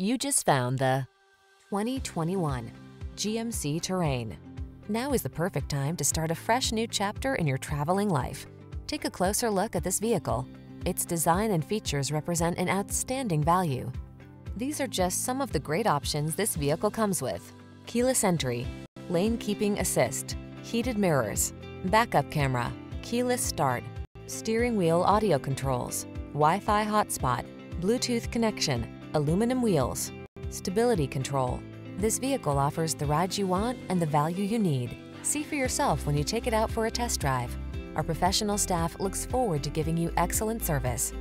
You just found the 2021 GMC Terrain. Now is the perfect time to start a fresh new chapter in your traveling life. Take a closer look at this vehicle. Its design and features represent an outstanding value. These are just some of the great options this vehicle comes with. Keyless entry, lane keeping assist, heated mirrors, backup camera, keyless start, steering wheel audio controls, Wi-Fi hotspot, Bluetooth connection, aluminum wheels, stability control. This vehicle offers the ride you want and the value you need. See for yourself when you take it out for a test drive. Our professional staff looks forward to giving you excellent service.